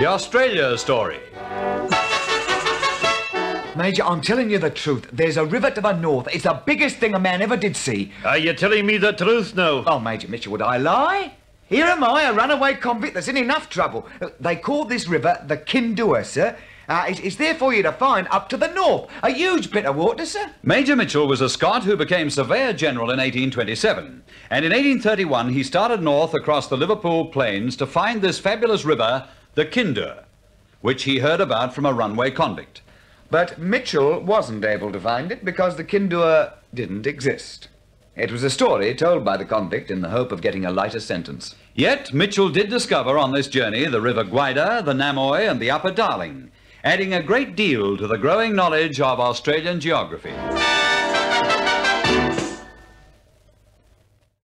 The Australia story. Major, I'm telling you the truth. There's a river to the north. It's the biggest thing a man ever did see. Are you telling me the truth now? Oh, Major Mitchell, would I lie? Here am I, a runaway convict that's in enough trouble. They call this river the Kindur, sir. Uh, it's, it's there for you to find up to the north. A huge bit of water, sir. Major Mitchell was a Scot who became Surveyor General in 1827. And in 1831, he started north across the Liverpool plains to find this fabulous river, the Kindur, which he heard about from a runaway convict. But Mitchell wasn't able to find it because the Kindur didn't exist. It was a story told by the convict in the hope of getting a lighter sentence. Yet Mitchell did discover on this journey the River Gwydir, the Namoi, and the Upper Darling, adding a great deal to the growing knowledge of Australian geography.